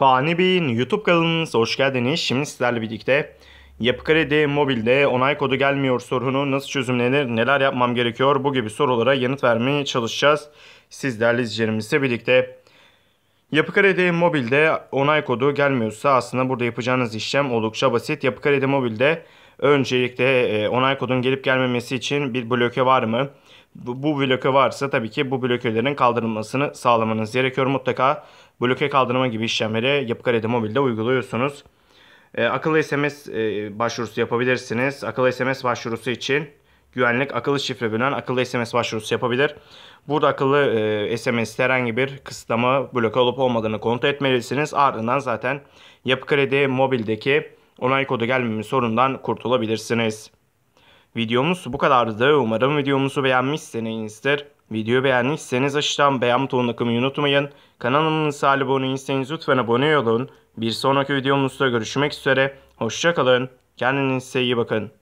Fani Bey'in YouTube kanalınıza hoş geldiniz. Şimdi sizlerle birlikte Yapı Kredi Mobil'de onay kodu gelmiyor sorunu nasıl çözümlenir, neler yapmam gerekiyor bu gibi sorulara yanıt vermeye çalışacağız. Siz değerli izleyicilerimizle birlikte. Yapı Kredi Mobil'de onay kodu gelmiyorsa aslında burada yapacağınız işlem oldukça basit. Yapı Kredi Mobil'de öncelikle e, onay kodun gelip gelmemesi için bir bloke var mı? Bu, bu bloke varsa tabii ki bu blokelerin kaldırılmasını sağlamanız gerekiyor. Mutlaka bloke kaldırma gibi işlemleri Yapı Kredi Mobil'de uyguluyorsunuz. E, akıllı SMS e, başvurusu yapabilirsiniz. Akıllı SMS başvurusu için güvenlik akıllı şifre bulunan akıllı SMS başvurusu yapabilir. Burada akıllı e, SMS'te herhangi bir kısıtlama bloke olup olmadığını kontrol etmelisiniz. Ardından zaten Yapı Kredi Mobil'deki onay kodu gelmeme sorundan kurtulabilirsiniz. Videomuz bu kadardı. Umarım videomuzu beğenmişsinizdir. Videoyu beğendiyseniz aşağıdan beğen butonuna kılmayı unutmayın. Kanalımıza abone değilseniz lütfen abone olun. Bir sonraki videomuzda görüşmek üzere. Hoşçakalın. Kendinize iyi bakın.